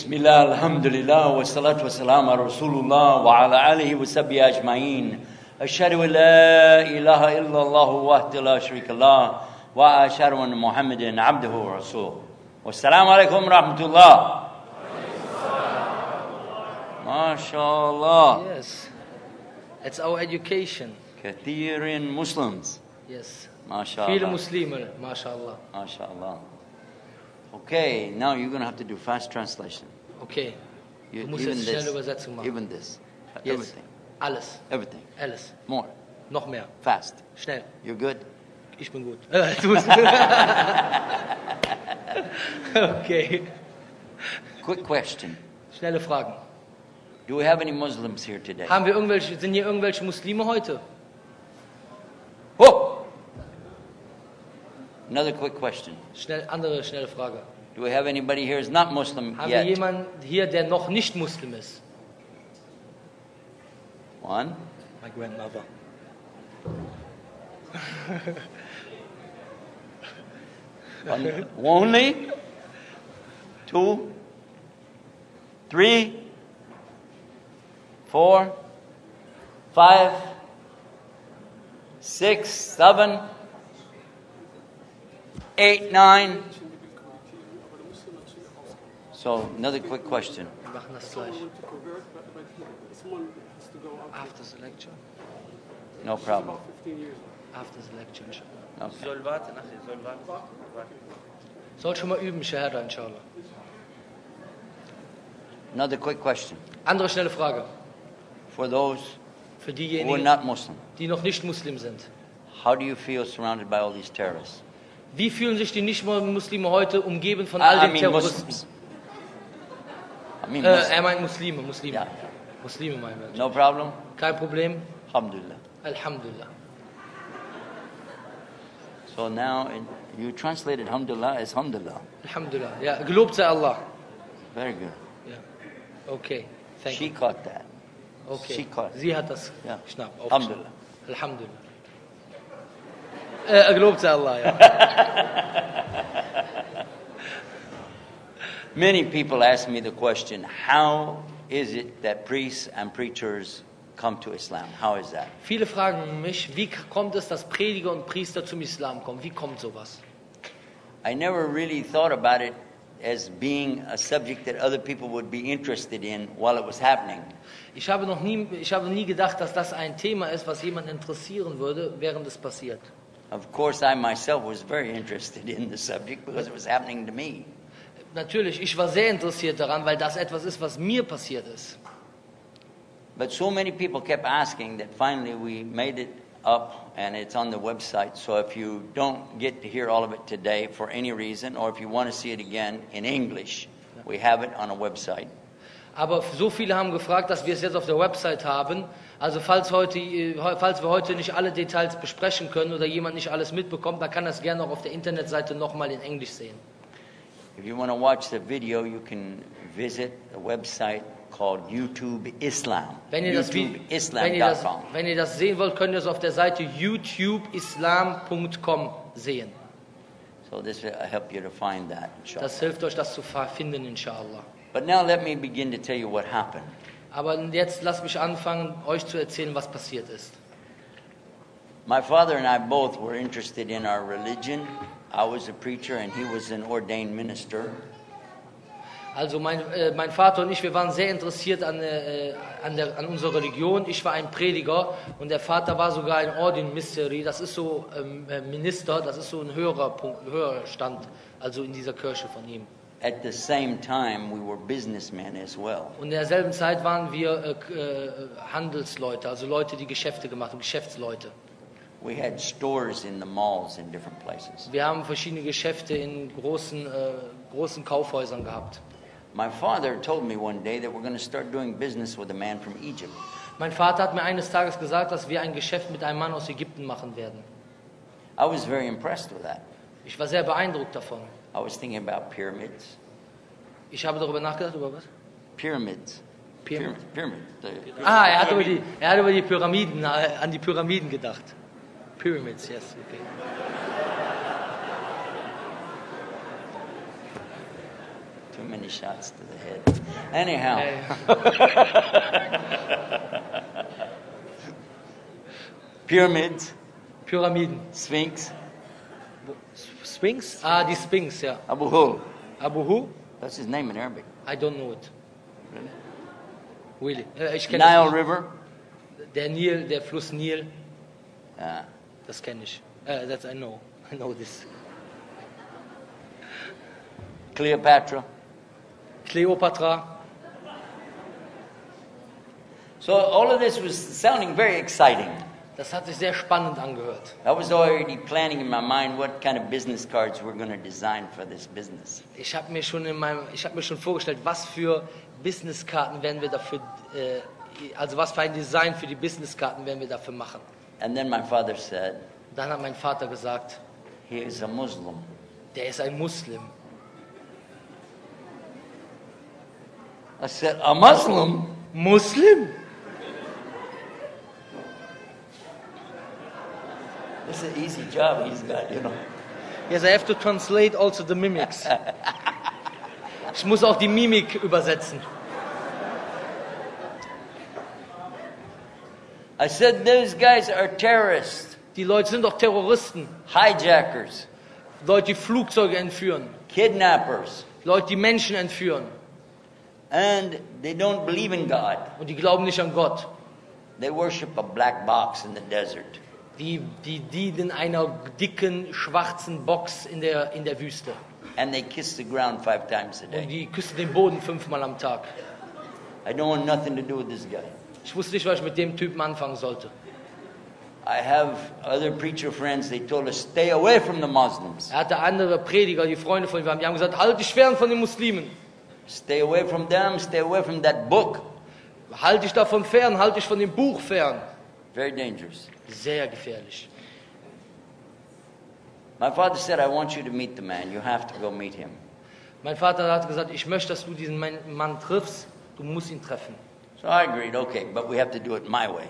بسم الله الحمد لله والصلاة والسلام على رسول الله وعلى آله وصحبه أجمعين أشهد أن لا إله إلا الله وحده لا شريك له وأشهد أن محمدا عبده ورسوله والسلام عليكم ورحمة الله ما شاء الله Yes. It's our education. كثير Muslims Yes. ما شاء الله Muslime, mashallah. ما شاء الله Okay, now you're going to have to do fast translation. Okay. You, Du musst even jetzt this, Übersetzung machen. even this, Yes. everything, Alles. everything, Alles. more, Noch mehr. fast. Schnell. You're good? Ich bin gut. Okay. Quick question. Schnelle Fragen. Do we have any Muslims here today? Haben wir irgendwelche, sind hier irgendwelche Muslime heute? Another quick question. Schnell, andere schnelle Frage. Do we have anybody here who's not Muslim Haben wir yet? jemanden hier, der noch nicht Muslim ist? One. My grandmother. One. Only? Two? Three? Four? Five? Six? Seven? Eight? Nine? So, another quick question. After the lecture. No problem. 15 years. After the lecture, inshallah. Okay. Soll warten, soll warten. Soll schon mal üben, Shahada, inshallah. Another quick question. Andere schnelle Frage. For those Für who are diejenigen, not Muslim, die noch nicht Muslim sind. how do you feel surrounded by all these terrorists? Wie fühlen sich die Nicht-Muslime heute umgeben von all den Terroristen? Muslims. I mean Äh, er meint Muslime, Muslime. Ja. Muslime meinen wir. No problem? Kein Problem. Alhamdulillah. Alhamdulillah. So now in, you translated Alhamdulillah as Alhamdulillah. Alhamdulillah. Ja, gelobt sei Allah. Very good. Ja. Okay. Thank She you. caught that. Okay. she caught. Sie hat das Ja. geschnappt. Alhamdulillah. Alhamdulillah. Gelobt sei Allah, ja. Many people ask me the question, how is it that priests and preachers come to Islam? How is that? Viele fragen mich, wie kommt es, dass Prediger und Priester zum Islam kommen? Wie kommt sowas? I never really thought about it as being a subject that other people would be interested in while it was happening. Ich habe noch nie, ich habe nie gedacht, dass das ein Thema ist, was jemand interessieren würde, während es passiert. Of course, I myself was very interested in the subject because it was happening to me. Natürlich, ich war sehr interessiert daran, weil das etwas ist, was mir passiert ist. But so many people kept asking that finally we made it up and it's on the website. So if you don't get to hear all of it today for any reason, or if you want to see it again in English, we have it on a website. Aber so viele haben gefragt, dass wir es jetzt auf der Website haben. Also falls, heute, äh, falls wir heute nicht alle Details besprechen können oder jemand nicht alles mitbekommt, dann kann das gerne auch auf der Internetseite nochmal in Englisch sehen. If you want to watch the video, you can visit a website called YouTube Islam. Wenn ihr, das, Vi- wenn, ihr das, YouTubeislam.com. wenn ihr das sehen wollt, könnt ihr es auf der Seite youtubislam.com sehen. So this will help you to find that, inshallah. Das hilft euch, das zu finden, inshallah. But now let me begin to tell you what happened. Aber jetzt lasst mich anfangen, euch zu erzählen, was passiert ist. My father and I both were interested in our religion. I was a preacher and he was an ordained minister. Also mein, äh, mein Vater und ich, wir waren sehr interessiert an, äh, an, der, an unserer Religion. Ich war ein Prediger und der Vater war sogar ein Ordin Mystery. Das ist so ähm, äh, Minister, das ist so ein höherer, Punkt, höherer Stand, also in dieser Kirche von ihm. At the same time, we were businessmen as well. Und in derselben Zeit waren wir äh, äh, Handelsleute, also Leute, die Geschäfte gemacht haben, Geschäftsleute. We had stores in the malls in different places. Wir haben verschiedene Geschäfte in großen, äh, großen Kaufhäusern gehabt. My father told me one day that we're going to start doing business with a man from Egypt. Mein Vater hat mir eines Tages gesagt, dass wir ein Geschäft mit einem Mann aus Ägypten machen werden. I was very impressed with that. Ich war sehr beeindruckt davon. I was thinking about pyramids. Ich habe darüber nachgedacht, über was? Pyramids. Pyramid. Pyramid. The- Ah, er hat über die, er hat über die Pyramiden, äh, an die Pyramiden gedacht. Pyramids, yes, okay. Too many shots to the head. Anyhow, pyramids, Pyramiden. Sphinx, Sphinx? Ah, the Sphinx, yeah. Abu Hul. Abu Hu? That's his name in Arabic. I don't know it. Really? Äh, ich Nile. River. Der Nil, der Fluss Nil, Uh, das kenne ich. That's I know. I know this. Cleopatra. Cleopatra. So all of this was sounding very exciting. Das hat sich sehr spannend angehört. I was already planning in my mind what kind of business cards we're going to design for this business. Ich habe mir schon in meinem, ich habe mir schon vorgestellt, was für Businesskarten werden wir dafür, äh, also was für ein Design für die Businesskarten werden wir dafür machen. And then my father said, Dann hat mein Vater gesagt, he is a Muslim. der ist ein Muslim. I said, a Muslim? Muslim? It's an easy job he's got, you know. Yes, I have to translate also the mimics. Ich muss auch die Mimik übersetzen. I said, those guys are terrorists, Die Leute sind doch Terroristen. hijackers, Leute, die Flugzeuge entführen. kidnappers, Leute, die Menschen entführen. and they don't believe in God. Und die glauben nicht an Gott. They worship a black box in the desert. Die, die dienen einer dicken, schwarzen Box in der, in der Wüste. And they kiss the ground five times a Und day. die küssen den Boden fünfmal am Tag. I don't want nothing to do with this guy. Ich wusste nicht, was ich mit dem Typen anfangen sollte. I have other preacher friends, they told us, stay away from the Muslims. Er hatte andere Prediger, die Freunde von ihm waren, die haben gesagt, halt dich fern von den Muslimen. Stay away from them, stay away from that book. Halt dich davon fern, halt dich von dem Buch fern. Very dangerous. Sehr gefährlich. My father said, I want you to meet the man. You have to go meet him. Mein Vater hat gesagt, ich möchte, dass du diesen Mann triffst. Du musst ihn treffen. So I agreed, okay, but we have to do it my way.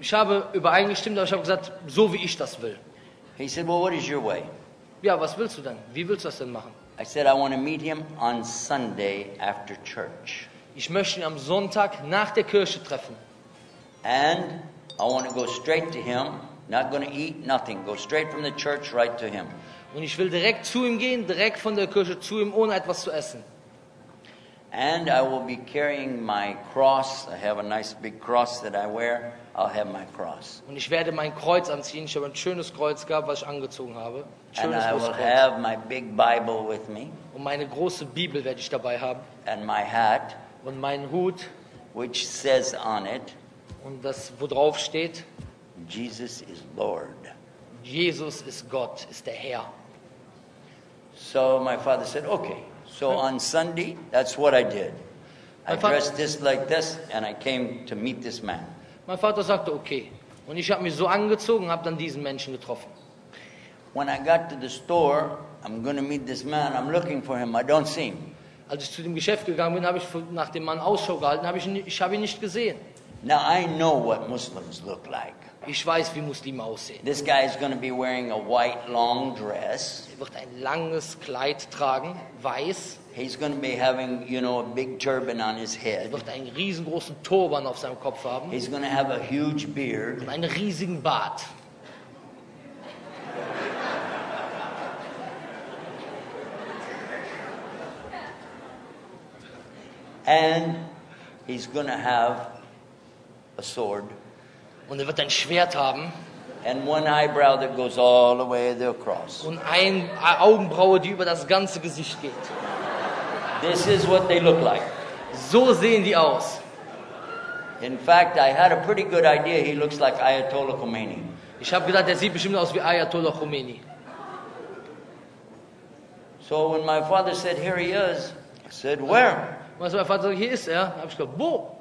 Ich habe übereingestimmt, aber ich habe gesagt, so wie ich das will. He said, Well, what is your way? Ja, was willst du denn? Wie willst du das denn machen? I said, I want to meet him on Sunday after church. Ich möchte ihn am Sonntag nach der Kirche treffen. And I want to go straight to him, not going to eat, nothing. Go straight from the church right to him. Und ich will direkt zu ihm gehen, direkt von der Kirche zu ihm, ohne etwas zu essen. And I will be carrying my cross. I have a nice big cross that I wear. I'll have my cross. Und ich werde mein Kreuz anziehen. Ich habe ein schönes Kreuz gehabt, was ich angezogen habe. Ein And I will Kreuz. have my big Bible with me Und meine große Bibel werde ich dabei haben. and my hat, Und meinen Hut. which says on it, Und das, wo drauf steht, Jesus is Lord. Jesus ist Gott, ist der Herr. So my father said, okay. So on Sunday, that's what I did. I dressed just like this and I came to meet this man. Mein Vater sagte, okay. Und ich habe mich so angezogen und habe dann diesen Menschen getroffen. When I got to the store, I'm going to meet this man. I'm looking for him. I don't see him. Als ich zu dem Geschäft gegangen bin, habe ich nach dem Mann Ausschau gehalten, habe ich, ich habe ihn nicht gesehen. Now I know what Muslims look like. Ich weiß, wie Muslime aussehen. This guy is going to be wearing a white long dress. Er wird ein langes Kleid tragen, weiß. He's going to be having, you know, a big turban on his head. Er wird einen riesengroßen Turban auf seinem Kopf haben He's going to have a huge beard. und einen riesigen Bart. And he's going to have a sword Und er wird ein Schwert haben and one eyebrow that goes all the way across. und eine Augenbraue, die über das ganze Gesicht geht. This is what they look like. So sehen die aus. In fact, I had a pretty good idea he looks like Ayatollah Khomeini. Ich habe gedacht, der sieht bestimmt aus wie Ayatollah Khomeini. So when my father said, Here he is, I said, Where? Und als mein Vater sagt, hier ist er, habe ich gesagt, wo?